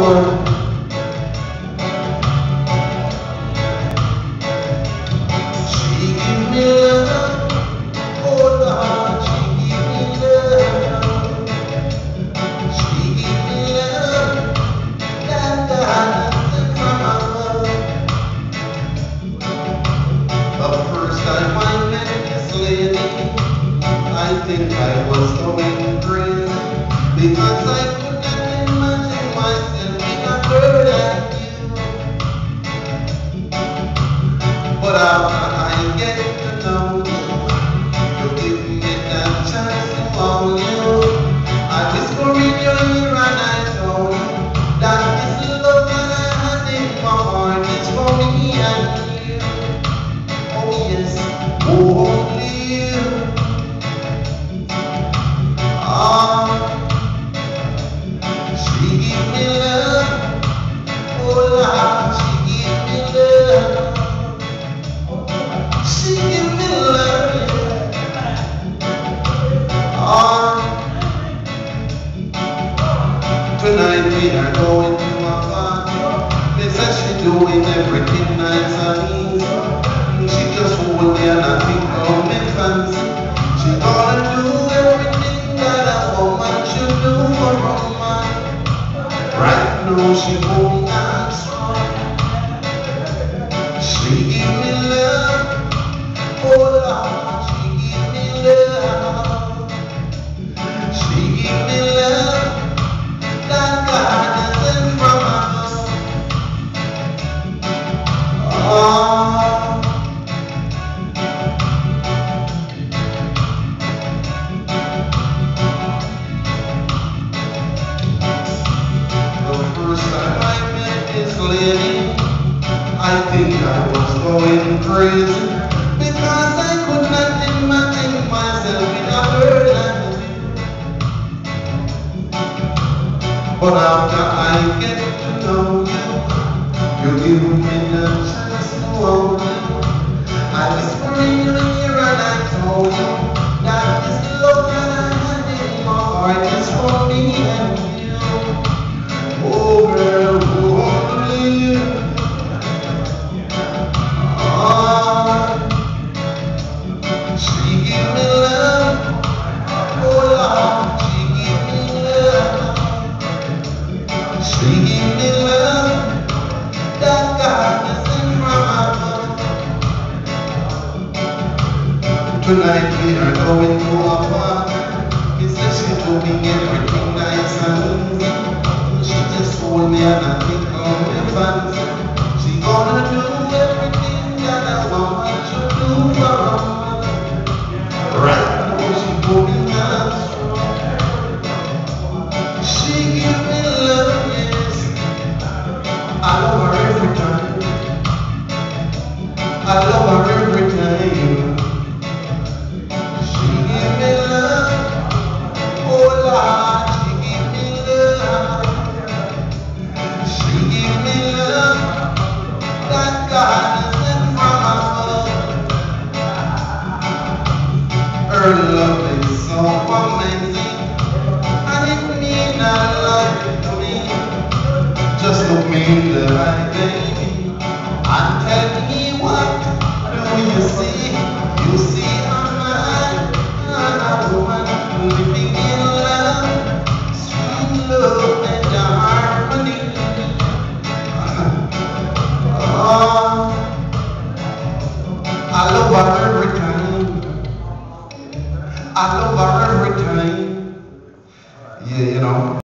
Lord. I think I we are going to a party. They said she doing everything nice and easy. She just hold me and I think of me fancy. She gonna do everything that a woman should do for a man. Right now she hold me strong. She give me lady, I think I was going crazy because I could not imagine myself in a you. But after I get to know you, you give me the chance to you. I whisper in your Tonight we are going to a party. He said she's doing everything nice and. She just hold me and I think of me fancy. Her so amazing. Mean a lot to me. Just look me in the eye, baby. What do you see? You see a man and a woman living in love, sweet love and harmony. Oh, I love. I love